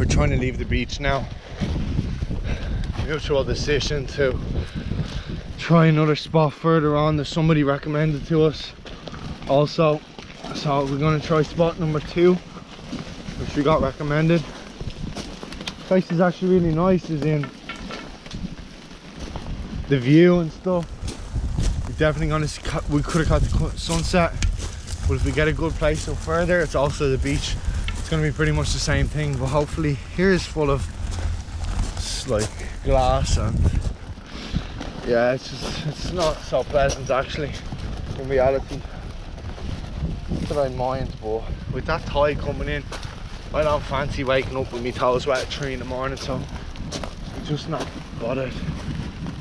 we're trying to leave the beach now. Mutual decision to try another spot further on that somebody recommended to us. Also, so we're gonna try spot number two, which we got recommended. Place is actually really nice, is in the view and stuff. We're definitely gonna, cut- we could have caught the sunset, but if we get a good place up further, it's also the beach. It's gonna be pretty much the same thing, but hopefully here is full of like glass and yeah, it's just, it's not so pleasant actually in reality. That I mind, but with that tide coming in, I don't fancy waking up with my toes wet at three in the morning, so I'm just not bothered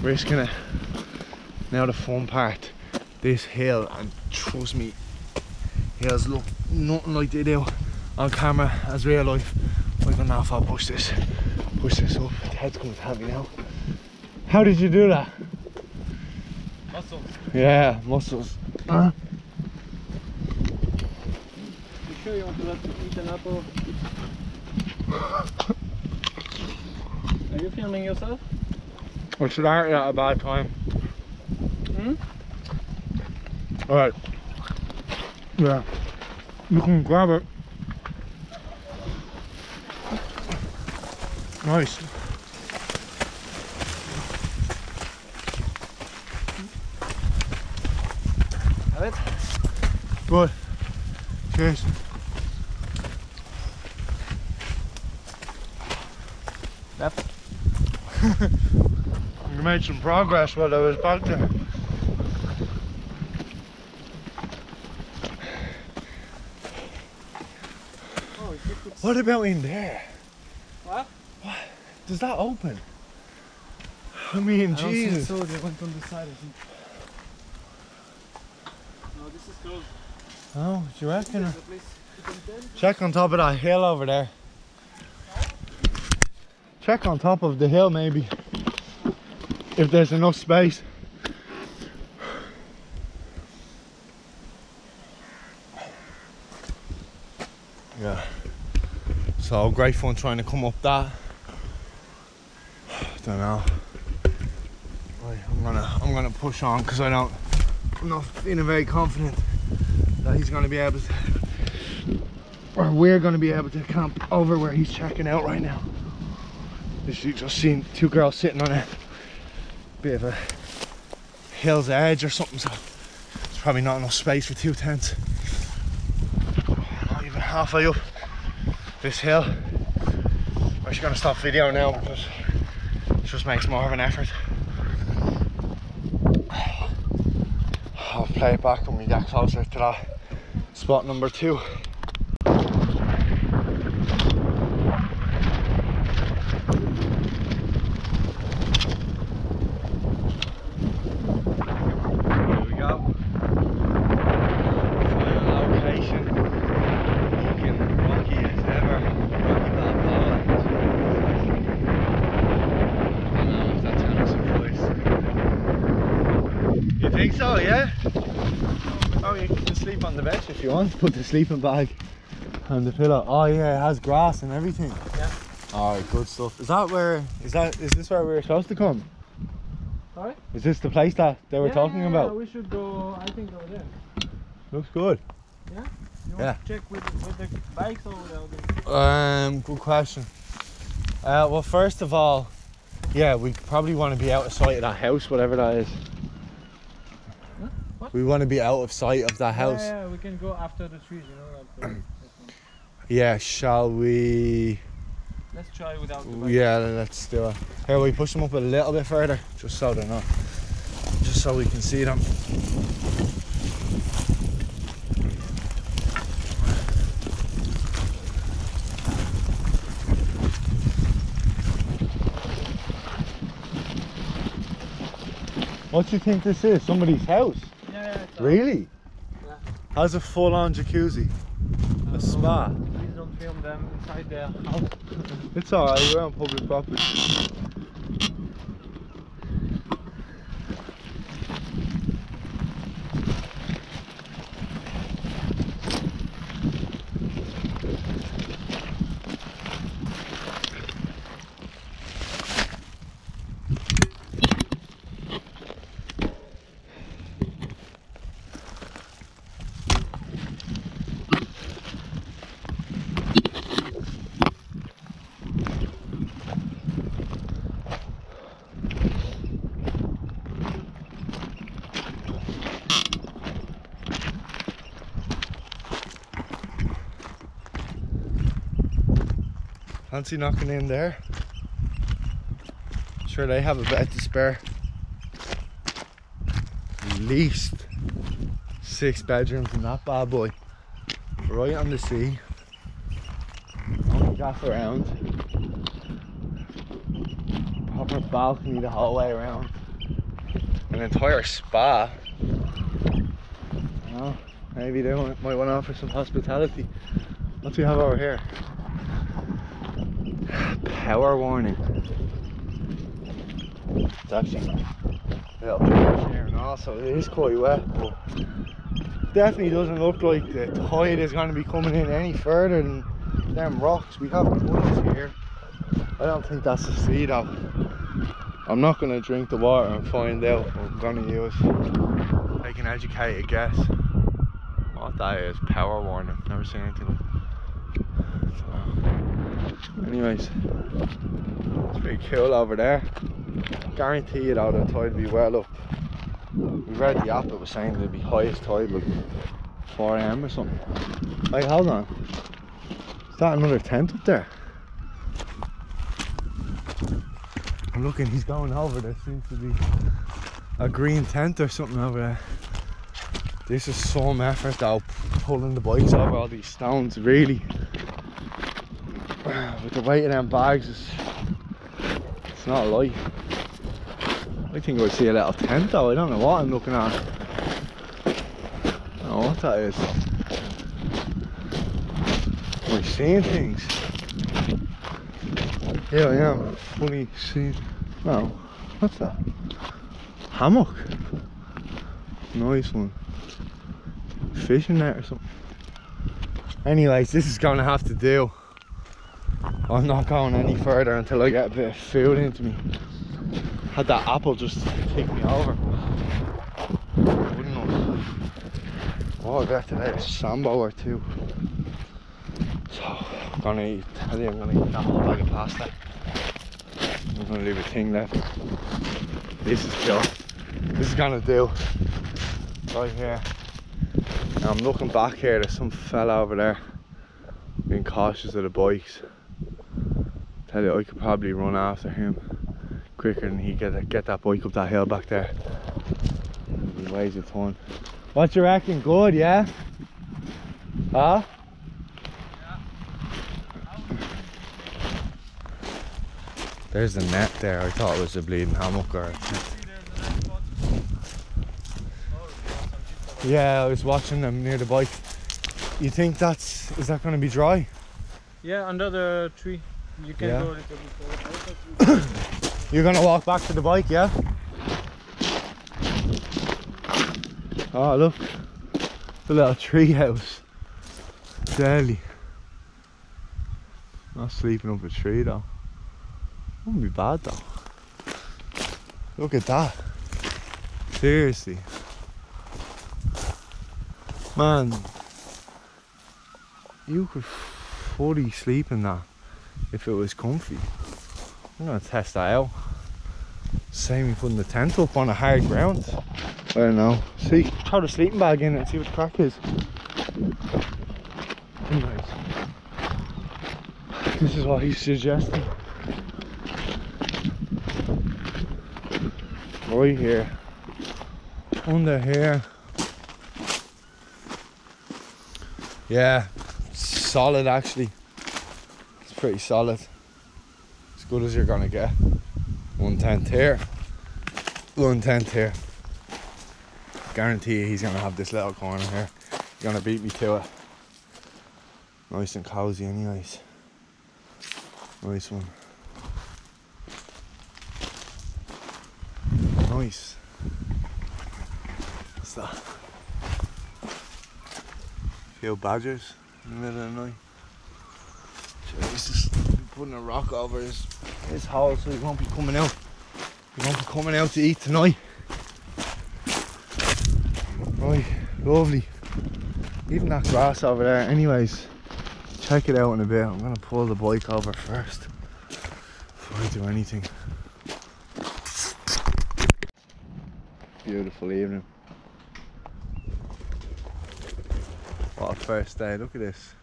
risking it. Now the fun part, this hill, and trust me, hills look nothing like they do on camera as real life. I don't know if I'll push this, push this up. The head's coming to help me now. How did you do that? Muscles. Yeah, muscles. Uh, You sure you want to let me eat an apple? Are you filming yourself? we started at a bad time. Hmm? Alright. Yeah. You can grab it. Nice. Have it? Good. Cheers. Left. You made some progress while I was back there. Oh, What about in there? What? Does that open? I mean, Jesus. so. They went on the side, I think. No, this is closed. Oh, do you reckon? The place you can tell. Check on top of that hill over there. Check on top of the hill maybe. If there's enough space. Yeah. So great fun trying to come up that. Don't know. I'm gonna I'm gonna push on because I don't I'm not feeling very confident that he's gonna be able to or we're to be able to camp over where he's checking out right now. Literally just seen two girls sitting on a bit of a hill's edge or something, so there's probably not enough space for two tents. Not even halfway up this hill. I'm actually to stop video now because just makes more of an effort. I'll play it back when we get closer to that spot number two. Here we go. Final location. Looking rocky as ever. Rocky Balboa. I don't know if that's Anderson voice. You think so, yeah? Oh, you can sleep on the bench if you want. Put the sleeping bag and the pillow. Oh yeah, it has grass and everything. Yeah. Alright, good stuff. Is that where is that is this where we were supposed to come? Sorry? Is this the place that they were Yeah, talking yeah, about? Yeah, we should go, I think, over there. Looks good. Yeah? You Yeah. want to check with, with the bikes or with the... Um, good question. Uh, well, first of all, yeah, we probably want to be out of sight of that house, whatever that is. What? We want to be out of sight of that house. Yeah, yeah, we can go after the trees, you know. Like the, that one. Yeah, shall we? Let's try without the bike. Yeah, let's do it. Here, we push them up a little bit further, just so they're not, just so we can see them. What do you think this is? Somebody's house? Yeah. Really? Yeah. Has a full-on jacuzzi, a um, spa. Please don't film them inside their house. It's alright, we're on public property. Fancy knocking in there. Sure they have a bed to spare. At least six bedrooms in that bad boy. Right on the sea. Only gas around. Proper balcony the whole way around. An entire spa. Well, maybe they might want to offer some hospitality. What do we have over here? Power warning. It's actually a little bit here and also it is quite wet but definitely doesn't look like the tide is going to be coming in any further than them rocks. We have tunnels here. I don't think that's the sea though. I'm not going to drink the water and find out. I'm going to use take an educated guess. What that is, power warning. Never seen anything like Anyways, it's pretty cool over there. Guarantee you though the tide will be well up. We read the app, it was saying it'd be highest tide like 4am or something. Like, hold on. Is that another tent up there? I'm looking, he's going over. There seems to be a green tent or something over there. This is some effort though, pulling the bikes over all these stones, really. With the weight of them bags, it's, it's not light. I think I see a little tent though, I don't know what I'm looking at. I don't know what that is. Am I seeing things? Yeah, I am. Fully seeing. No, what's that? Hammock. Nice one. Fishing net or something. Anyways, this is gonna have to do. I'm not going any further until I get a bit of food into me. Had that apple just kick me over. Wouldn't know. Oh, I bet today a sambo or two. So, I'm gonna eat. I think I'm gonna eat that whole bag of pasta. I'm gonna leave a thing left. This is cool. This is gonna do. Right here. Now I'm looking back here, there's some fella over there being cautious of the bikes. Tell you, I could probably run after him quicker than he get get that bike up that hill back there. It'd be ways of fun. What you reckon? Good, yeah? Huh? There's the net there. I thought it was a bleeding hammock or. Yeah, I was watching them near the bike. You think that's is that going to be dry? Yeah, under the tree. You can Yeah. go a little bit forward. You're gonna walk back to the bike, yeah? Oh look, the little tree house. Deadly. Not sleeping up a tree though. Wouldn't be bad though. Look at that. Seriously. Man, you could fully sleep in that if it was comfy. I'm gonna test that out. Same putting the tent up on a hard ground. I don't know. See, throw the sleeping bag in it and see what the crack is. Anyways, this is what he's suggesting. Right here, under here. Yeah, solid actually. Pretty solid as good as you're gonna get. One tent here, one tent here. Guarantee he's gonna have this little corner here. He's gonna beat me to it. Nice and cozy, anyways. Nice one. Nice. What's that? Few badgers in the middle of the night. He's just putting a rock over his, his hole so he won't be coming out. He won't be coming out to eat tonight. Right, lovely. Even that grass over there. Anyways, check it out in a bit. I'm gonna pull the bike over first before I do anything. Beautiful evening. What a first day. Look at this.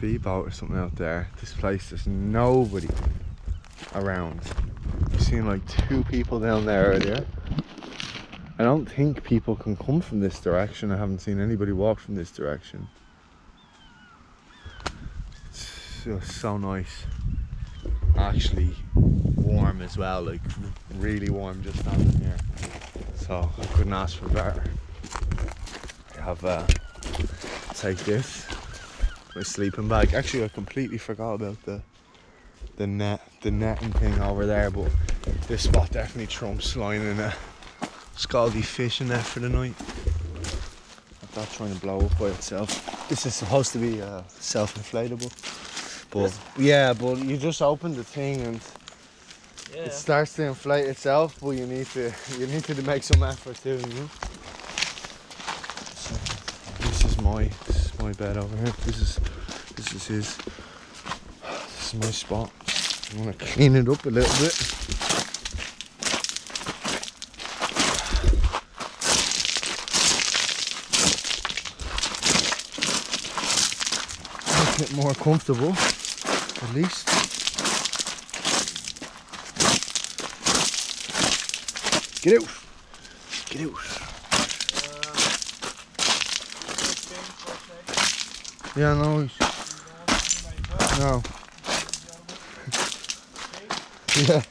Speedboat or something out there. This place, there's nobody around. I've seen like two people down there earlier. I don't think people can come from this direction. I haven't seen anybody walk from this direction. It's just so nice. Actually warm as well, like really warm just standing here. So I couldn't ask for better. I have uh take this. My sleeping bag. Actually I completely forgot about the the net the netting thing over there, but this spot definitely trumps lying in a scaldy fishing there for the night. Not that trying to blow up by itself. This is supposed to be uh, self-inflatable. But yeah, but you just open the thing and Yeah. it starts to inflate itself, but you need to you need to make some effort too, you know. My this is my bed over here. This is this is his. This is my spot. I'm gonna clean it up a little bit. Make it more comfortable, at least. Get out! Get out! Yeah, no, no. yeah.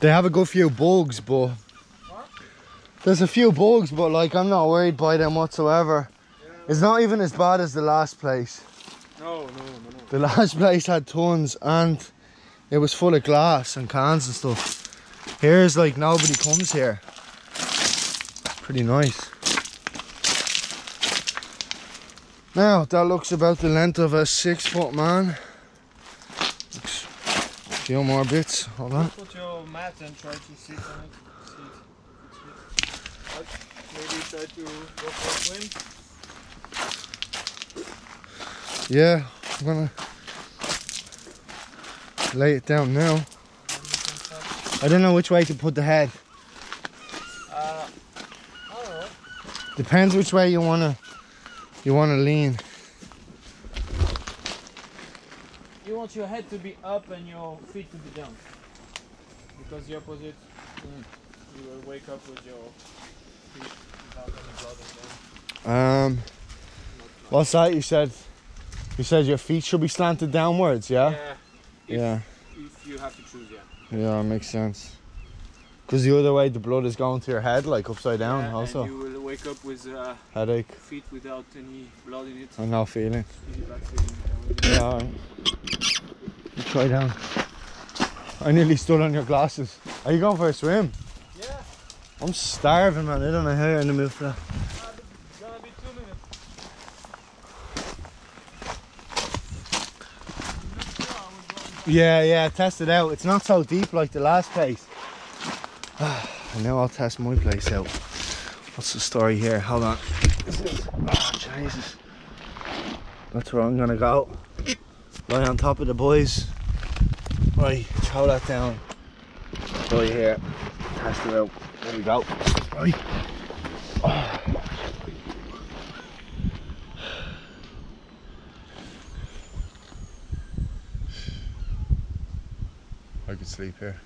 They have a good few bugs, but there's a few bugs, but like I'm not worried by them whatsoever. It's not even as bad as the last place. No, no, no, no. The last place had tons and it was full of glass and cans and stuff. Here's like nobody comes here. Pretty nice. Now that looks about the length of a six foot man. Looks a few more bits. Hold on. Put your mat and try to sit on it. See it. It's good. Maybe try to go for a swim. Yeah, I'm gonna lay it down now. and you can start- I don't know which way to put the head. Uh, I don't know. Depends which way you wanna you wanna lean. You want your head to be up and your feet to be down. Because the opposite, mm, you will wake up with your feet without any blood in them. Um, what's that you said? You said your feet should be slanted downwards, yeah? Yeah. If, Yeah, If you have to choose, yeah. Yeah, makes sense. Because the other way, the blood is going to your head, like upside down, Yeah, also. You will wake up with a Headache feet without any blood in it. and no feeling. Easy back feeling. Yeah. You try down. I nearly stood on your glasses. Are you going for a swim? Yeah, I'm starving, man. I don't know how you're in the mood for that. it's gonna be two minutes. Yeah, yeah, test it out. It's not so deep like the last place. and now I'll test my place out. What's the story here? Hold on. Oh, Jesus. That's where I'm gonna go. Lie on top of the boys. Right, throw that down. Right here. Test it out. There we go. Right. Sleep here.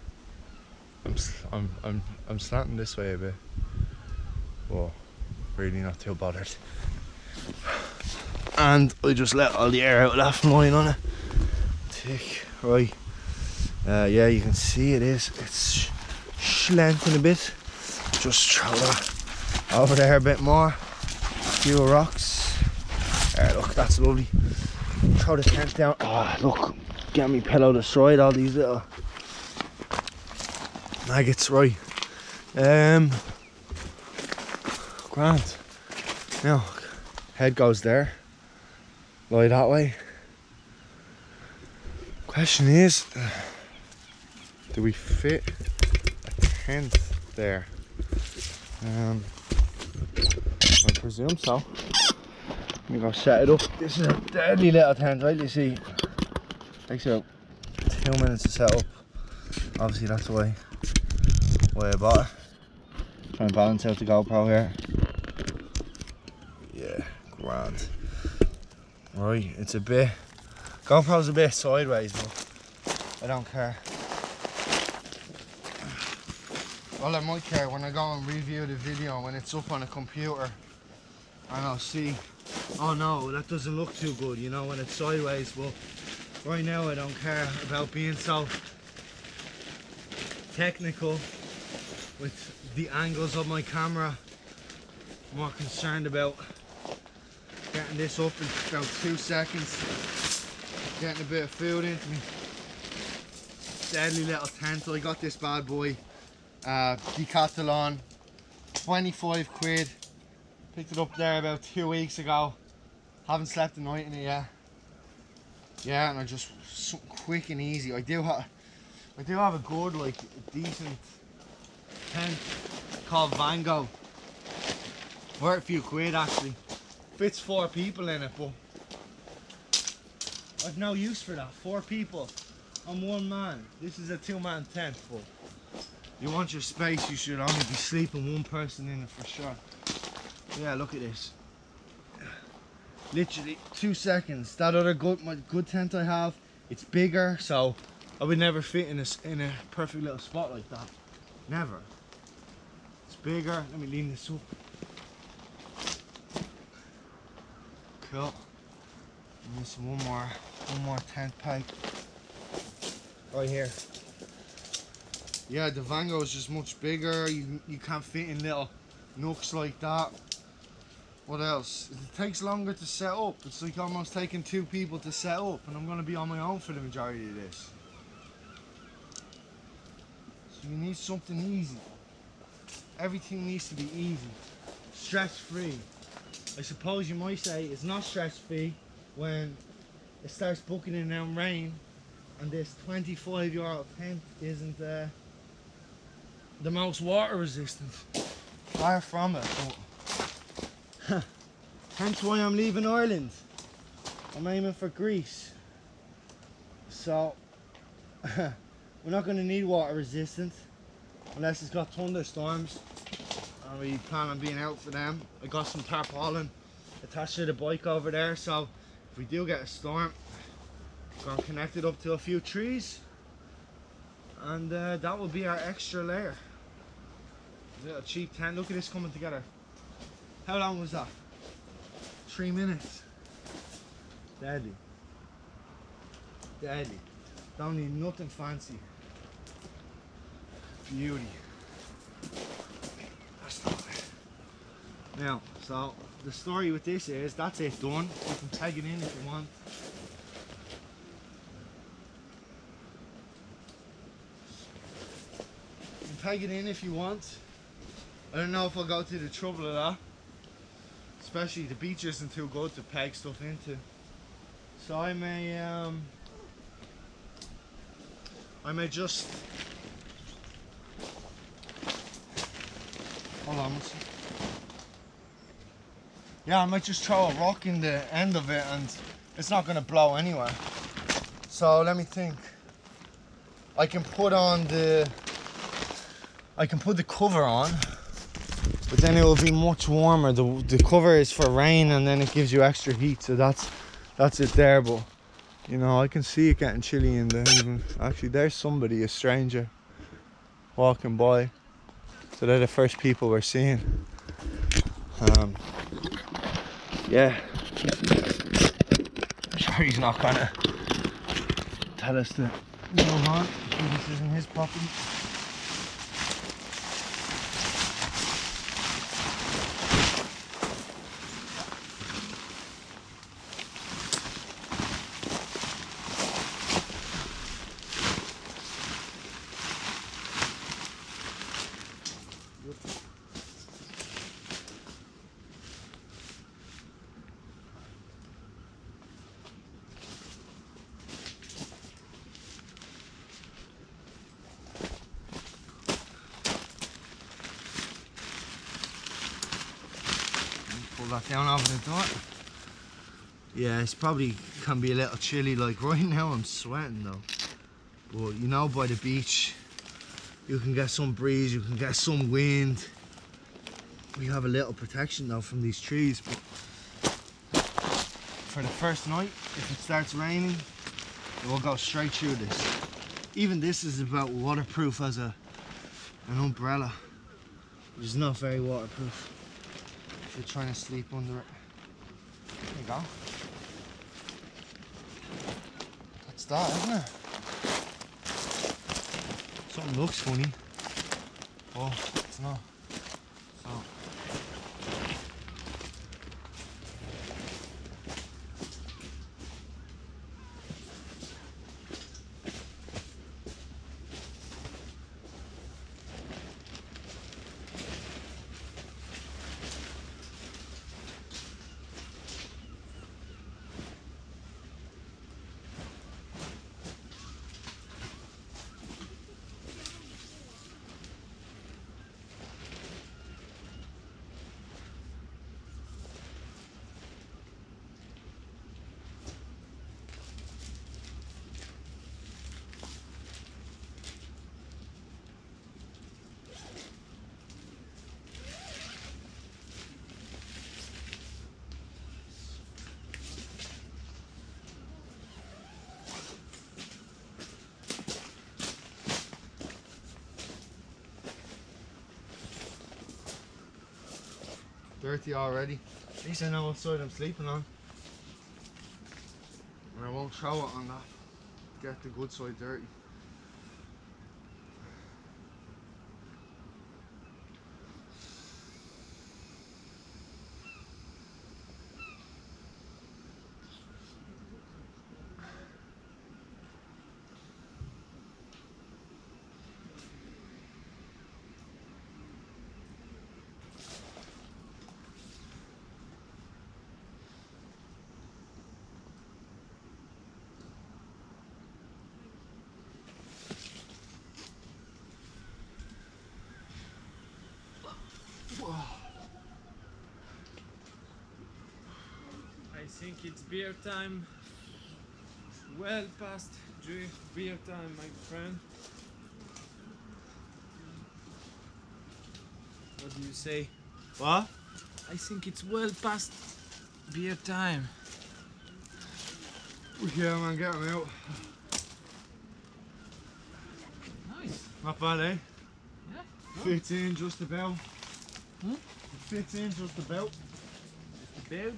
I'm I'm I'm I'm slanting this way a bit. Well, really not too bothered. And I just let all the air out that from on it. Tick, right. Uh, yeah, you can see it is. It's slanting a bit. Just throw that over there a bit more. Few rocks. There, look, that's lovely. Throw the tent down. Oh, look, get me pillow destroyed. All these little maggots, right? Um, grand. Now, head goes there. Lie that way. Question is, do we fit a tent there? Um, I presume so. Let me go set it up. This is a deadly little tent, right? You see, takes about two minutes to set up. Obviously, that's why bought it. Trying to balance out the GoPro here. Yeah, grand. Right, it's a bit. GoPro's a bit sideways, but I don't care. Well, I might care when I go and review the video when it's up on a computer and I'll see, oh no, that doesn't look too good, you know, when it's sideways. But right now, I don't care about being so technical with the angles of my camera. I'm more concerned about getting this up in about two seconds, getting a bit of food into me. Deadly little tent. I got this bad boy, uh, Decathlon, 25 quid. Picked it up there about two weeks ago. Haven't slept a night in it yet. Yeah, and I just quick and easy. I do have, I do have a good, like, decent tent called Vango. Worth a few quid actually. Fits four people in it, but I've no use for that. Four people. I'm one man. This is a two-man tent, but you want your space, you should only be sleeping one person in it for sure. Yeah, look at this. Literally two seconds. That other good, my good tent I have, it's bigger, so I would never fit in a in a perfect little spot like that. Never. Bigger. Let me lean this up. Cool. I'm missing one more, one more tent peg. Right here. Yeah, the Vango is just much bigger. You you can't fit in little nooks like that. What else? It takes longer to set up. It's like almost taking two people to set up, and I'm gonna be on my own for the majority of this. So you need something easy. Everything needs to be easy, stress free. I suppose you might say it's not stress free when it starts booking in down rain and this 25 euro tent isn't uh, the most water resistant. Far from it, but hence why I'm leaving Ireland. I'm aiming for Greece. So we're not going to need water resistant unless it's got thunderstorms. And we plan on being out for them. I got some tarpaulin attached to the bike over there, so if we do get a storm, to connect it up to a few trees, and uh, that will be our extra layer. Little cheap tent. Look at this coming together. How long was that? Three minutes. Deadly. Deadly. Don't need nothing fancy. Beauty. That's. Now, so the story with this is that's it done. You can tag it in if you want. You can tag it in if you want. I don't know if I'll go to the trouble of that. Especially the beach isn't too good to peg stuff into. So I may um I may just hold on one sec. Yeah, I might just throw a rock in the end of it and it's not gonna blow anyway. So let me think. I can put on the I can put the cover on but then it will be much warmer. The the cover is for rain and then it gives you extra heat so that's that's it there but you know I can see it getting chilly in the evening. Actually there's somebody, a stranger walking by. So they're the first people we're seeing. Um, yeah. I'm sure he's not gonna tell us to on. This isn't his property. Pull that down over the door. Yeah, it's probably can be a little chilly. Like right now, I'm sweating though. But you know, by the beach, you can get some breeze, you can get some wind. we have a little protection now from these trees, but for the first night, if it starts raining, it will go straight through this. Even this is about waterproof as a an umbrella, which is not very waterproof if you're trying to sleep under it. There you go. Isn't it? Something looks funny. Oh, it's not. So. Dirty already. At least I know what side I'm sleeping on. And I won't throw it on that. Get the good side dirty. I think it's beer time. Well past beer time, my friend. What do you say? What? I think it's well past beer time. Yeah man, get him out. Nice. Not bad eh? Yeah. Fits in just about. Hmm? It fits in just about. Just a view.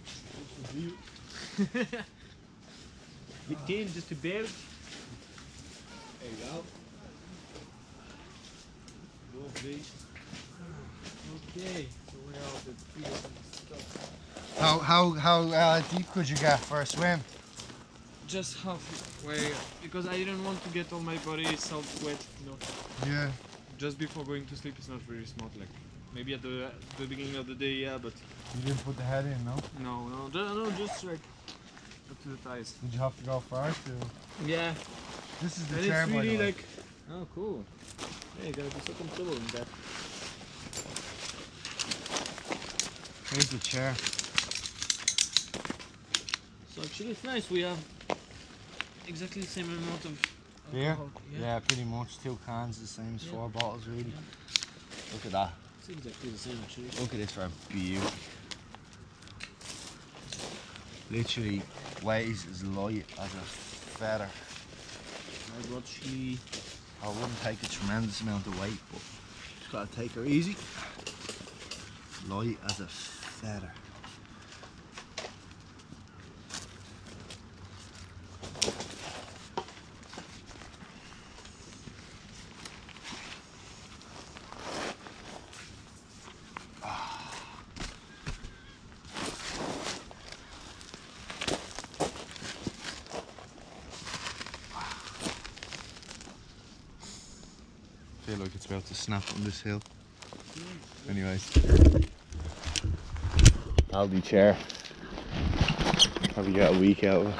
Big team, just a beer. There you go. Okay. So we are the beer and stuff. How how how uh, deep could you get for a swim? Just halfway because I didn't want to get all my body so wet. You know. Yeah. just before going to sleep is not very smart like maybe at the, the beginning of the day yeah but You didn't put the head in, no? no no no just like up to the thighs Did you have to go far to? yeah This is the and chair, it's really like oh cool yeah you gotta be so comfortable in that Here's the chair. so actually it's nice we have exactly the same amount of Beer? Yeah. yeah, pretty much. Two cans, the same as Yeah. four bottles, really. Look at that. it's exactly the same actually Look at this for a view. Literally weighs as light as a feather. I brought chili I wouldn't take a tremendous amount of weight, but just gotta take her easy. Light as a feather. feel like it's about to snap on this hill. Anyways. Aldi chair. Probably got a week out of it.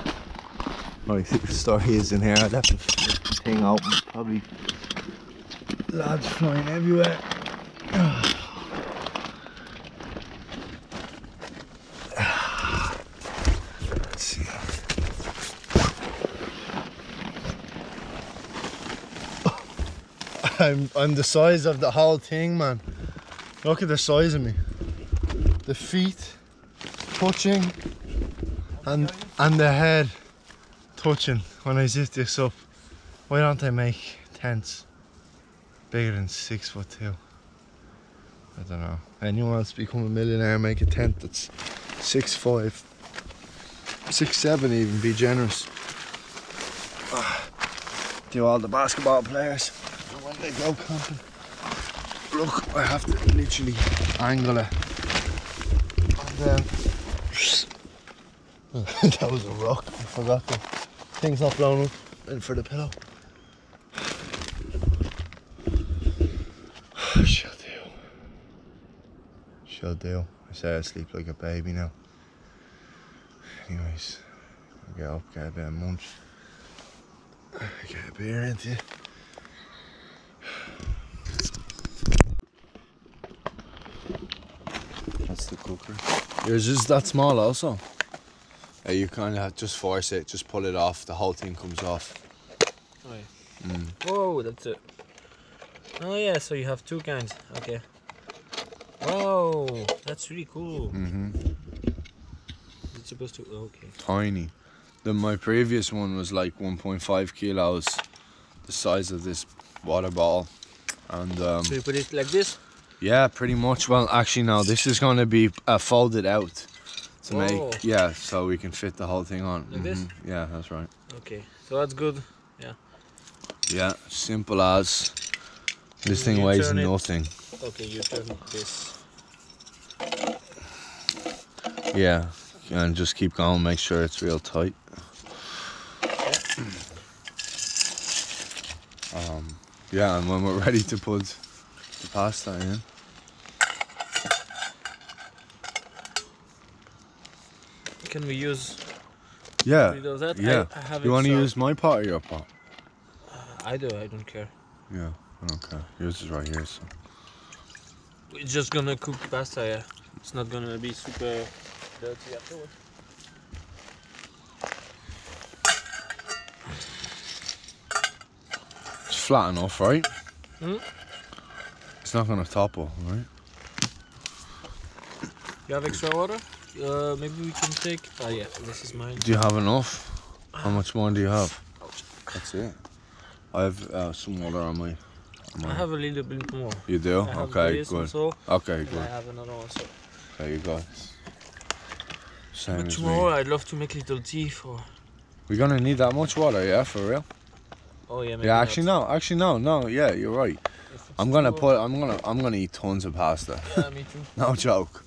My story is in here. I left the thing open. Probably lads flying everywhere. Let's see. I'm I'm the size of the whole thing, man. Look at the size of me. the feet touching and and the head touching when I zip this up. Why don't they make tents bigger than six foot two? I don't know. Anyone wants to become a millionaire, make a tent that's six five, six seven even. Be generous. Ah, Do all the basketball players they go camping. Look, I have to literally angle it. And then um, that was a rock. I forgot the thing's not blown up in for the pillow. She'll do. She'll do. I say I sleep like a baby now. Anyways, I get up, get a bit of munch. Get a beer into you. That's the cooker. Yours is that small also? Uh, you kind of just force it, just pull it off, the whole thing comes off. Oh, yeah. Mm. Whoa, that's it. Oh yeah, so you have two kinds. Okay. Whoa, that's really cool. hmm It's supposed to. Okay. Tiny. Then my previous one was like 1.5 kilos, the size of this water bottle. And um, So you put it like this. yeah, pretty much. Well, actually, no, this is going to be uh, folded out to Whoa. make, yeah, so we can fit the whole thing on. Like this? Mhm. Yeah, that's right. Okay, so that's good. Yeah, Yeah, simple as. This thing You weighs nothing. Okay, you turn this. Yeah, and just keep going, make sure it's real tight. Um, yeah, and when we're ready to put the pasta in, Can we use? yeah, that? yeah. I, I you want to so- use my pot or your pot? Uh, I do. I don't care. Yeah, I don't care. Yours is right here, so. We're just gonna cook pasta. Yeah, it's not gonna be super dirty afterwards. Flat enough, right? Mhm. It's not gonna topple, right? You have extra water? Uh, maybe we can take. Oh yeah, this is mine. Do you have enough? How much more do you have? That's it. I have uh, some water on my. On my I have a little bit more. you do? Okay, good. also, Okay, and I good. have another one. So There you go. Same but tomorrow me. I'd love to make a little tea for. We're gonna need that much water, yeah, for real. Oh yeah, yeah, actually no, actually no, no, yeah, you're right. I'm gonna put, I'm gonna, I'm gonna eat tons of pasta. Yeah, me too. No joke.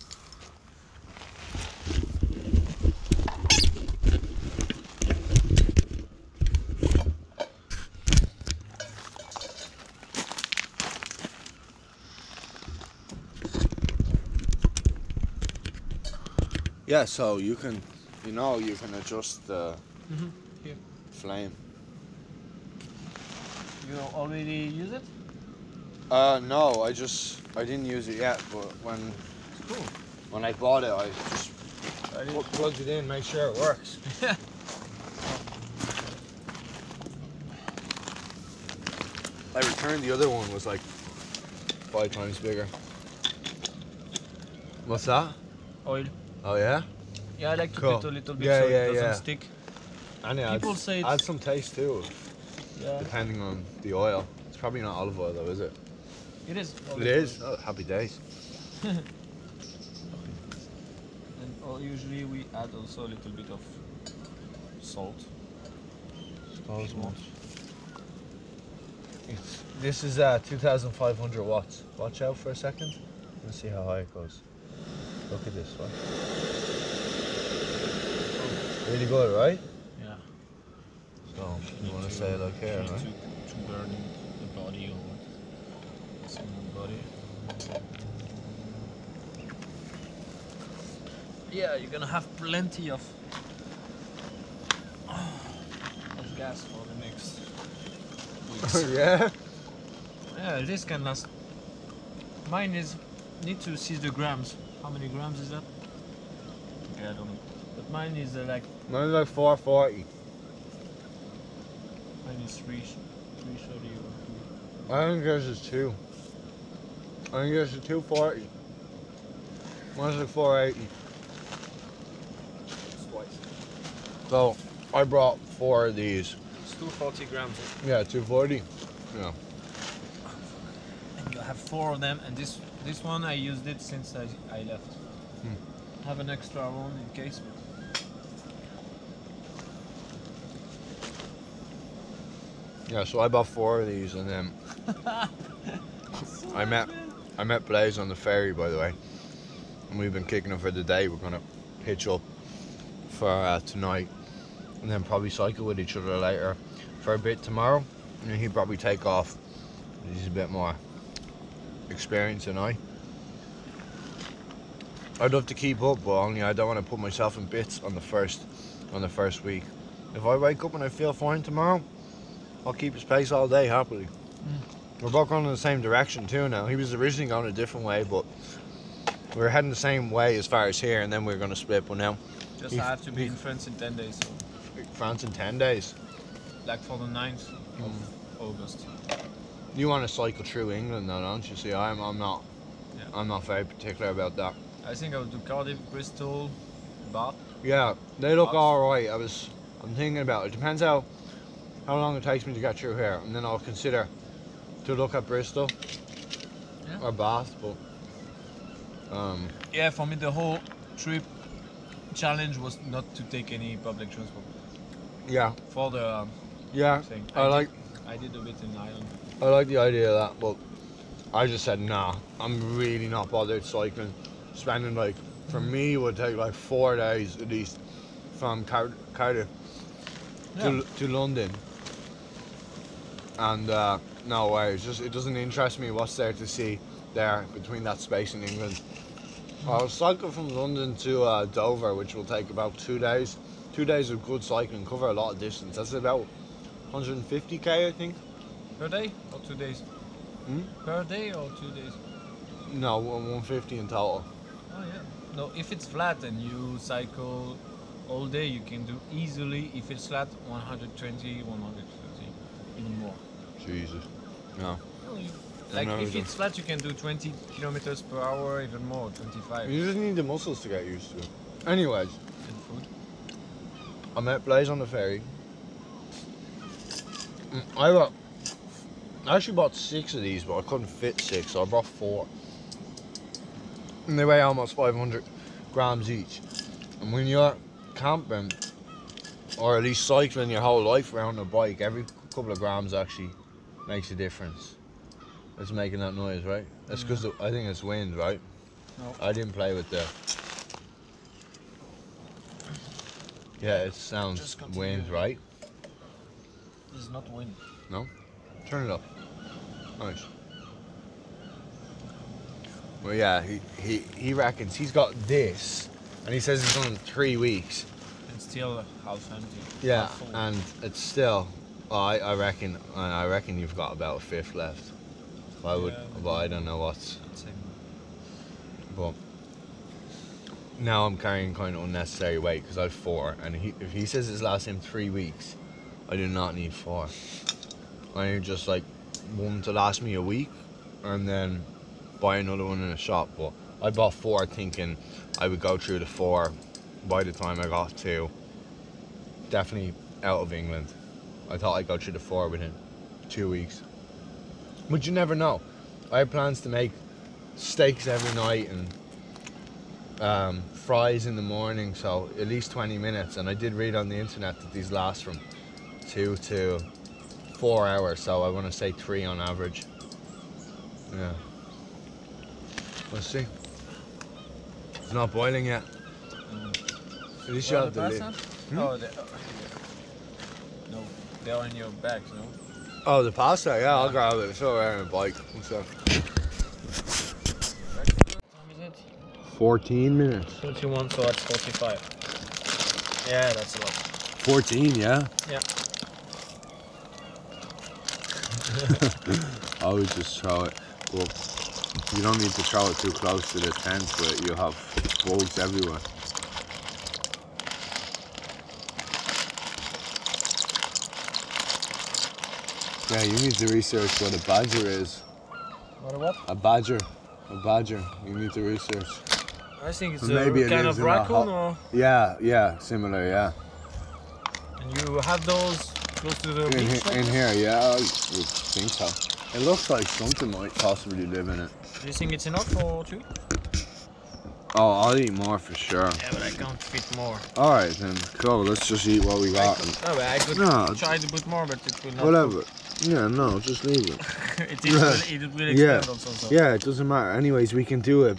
Yeah, so you can, you know, you can adjust the Mhm, flame. You already use it? Uh, no, I just, I didn't use it yet, but when, Cool. when I bought it, I just I did. pl- plugged it in, make sure it works. I returned the other one was like five times bigger. What's that? Oil. Oh yeah. Yeah, I like to Cool. put a little bit Yeah, so yeah, it doesn't yeah. stick. And it People adds, say it's- adds some taste too, Yeah, depending on the oil. It's probably not olive oil though, is it? it is. It is. Oh, happy days. And uh, usually we add also a little bit of salt. Suppose much. It's, this is uh, 2,500 watts. Watch out for a second. Let's see how high it goes. Look at this one. Really good, right? Yeah. So, you want to say like here, Need right? To, to burn the body or what? Small body. Yeah, you're gonna have plenty of, of gas for the next weeks. yeah. yeah, this can last. Mine is need to see the grams. How many grams is that? Okay, I don't know. But mine is uh, like Mine's like 440. Mine is three, three thirty two. I think yours is two. I think yours is 240. Mine's like 480. So I brought four of these. It's 240 grams. Yeah, 240. Yeah. And you have four of them, and this this one I used it since I, I left. Hmm. Have an extra one in case. Yeah, so I bought four of these and then I met I met Blaze on the ferry by the way. And we've been kicking it for the day. We're gonna pitch up for uh, tonight and then probably cycle with each other later for a bit tomorrow. And he'd probably take off. He's a bit more experienced than I. I'd love to keep up, but only I don't want to put myself in bits on the first on the first week. If I wake up and I feel fine tomorrow, I'll keep his pace all day happily. We're both going in the same direction too now. He was originally going a different way, but we are heading the same way as far as here, and then we are going to split. But now Just I have to be in France in 10 days, so France in ten days. like for the 9th Mm. of August. You want to cycle through England, though, don't you? See, I'm I'm not. Yeah. I'm not very particular about that. I think I would do Cardiff, Bristol, Bath. Yeah, they look all right. I was. I'm thinking about it. Depends how how long it takes me to get through here, and then I'll consider to look at Bristol Yeah. or Bath. But um, Yeah, for me the whole trip challenge was not to take any public transport yeah, for the um, yeah. thing. I did- like I did a bit in Ireland. I like the idea of that, but I just said nah. I'm really not bothered cycling. Spending like for me it would take like four days at least from Car- Cardiff to, to London. And uh, no way, it's just it doesn't interest me what's there to see there between that space in England. I'll cycle from London to uh, Dover, which will take about two days. Two days of good cycling, cover a lot of distance. That's about 150k, I think. Per day or two days? Hmm? Per day or two days? No, 150 in total. Oh yeah. No, if it's flat and you cycle all day, you can do easily. If it's flat, 120, 130, even more. Jesus. No. No, Like know if it's flat, you can do 20 kilometers per hour, even more, 25. You just need the muscles to get used to. Anyways, And food. I met Blaze on the ferry. Mm, I bought, I actually bought six of these, but I couldn't fit six, so I brought four. And they weigh almost 500 grams each. And when you're camping, or at least cycling your whole life around a bike, every couple of grams actually makes a difference. It's making that noise, right? That's because I think it's wind, right? No. I didn't play with the. Yeah, it sounds wind, right? It's not wind. No? Turn it up. Nice. Well, yeah, he, he, he reckons he's got this, and he says it's in three weeks. And still house empty. Yeah, and it's still. I, I reckon I reckon you've got about a fifth left. I would, Yeah, but I don't know what's. Same. But now I'm carrying kind of unnecessary weight because I've four, and he, if he says it's last him three weeks, I do not need four. I need just like one to last me a week, and then buy another one in a shop. But I bought four thinking I would go through the four by the time I got to definitely out of England. I thought I'd go through the four within two weeks. But you never know. I have plans to make steaks every night and um, fries in the morning, so at least 20 minutes. And I did read on the internet that these last from two to four hours, so I want to say three on average. Yeah. Let's see. It's not boiling yet. At least you Well, have the lid. Hmm? Oh, they, no, they are in your bags, no? Oh, the pasta? Yeah, I'll grab it. It's over there on a bike. One sec. What time is it? 14 minutes. 41, so that's 45. Yeah, that's a lot. 14, yeah? Yeah. I would just throw it. Well, you don't need to throw it too close to the tent, but you have bugs everywhere. Yeah, you need to research what a badger is. What a what? A badger. A badger. You need to research. I think it's Maybe a it kind of raccoon, or Yeah, yeah, similar, yeah. and you have those close to the In, beach. he- like in here, yeah, I would think so. It looks like something might possibly live in it. Do you think it's enough for two? Oh, I'll eat more for sure. Yeah, but I can't fit more. All right then, cool. Let's just eat what we I got. could, no, I could No. try to put more, but it will not. Whatever. Yeah, no, just leave it. it, is, will- it will Yeah. expand also. So. Yeah, it doesn't matter. Anyways, we can do it.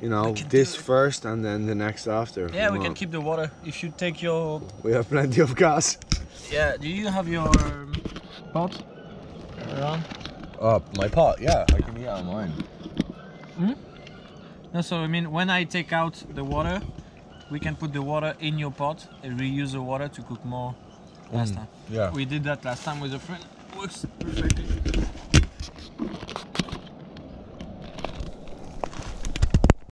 You know, this first and then the next after. Yeah, we want. can keep the water. If you take your We have plenty of gas. yeah, do you have your pot around? Oh, my pot. Yeah, I can eat out of mine. Hmm? No, so I mean, when I take out the water, we can put the water in your pot and reuse the water to cook more last mm, time. Yeah. We did that last time with a friend. Perfeito.